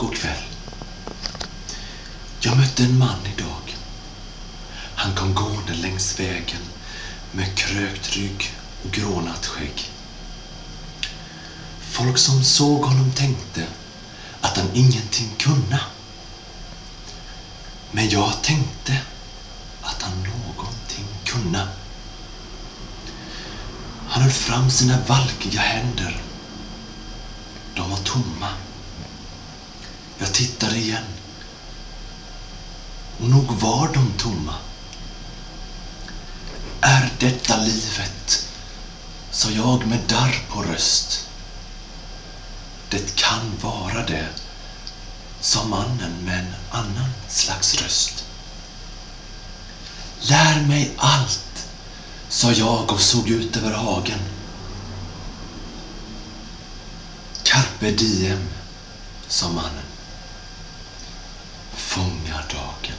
God kväll. Jag mötte en man idag. Han kom gående längs vägen med krökt rygg och grånat skägg. Folk som såg honom tänkte att han ingenting kunna. Men jag tänkte att han någonting kunna. Han höll fram sina valkiga händer. De var tomma. Jag tittade igen. Och nog var de tomma. Är detta livet? sa jag med darr på röst. Det kan vara det, sa mannen med en annan slags röst. Lär mig allt, sa jag och såg ut över hagen. Carpe diem, sa mannen. Fånga dagen.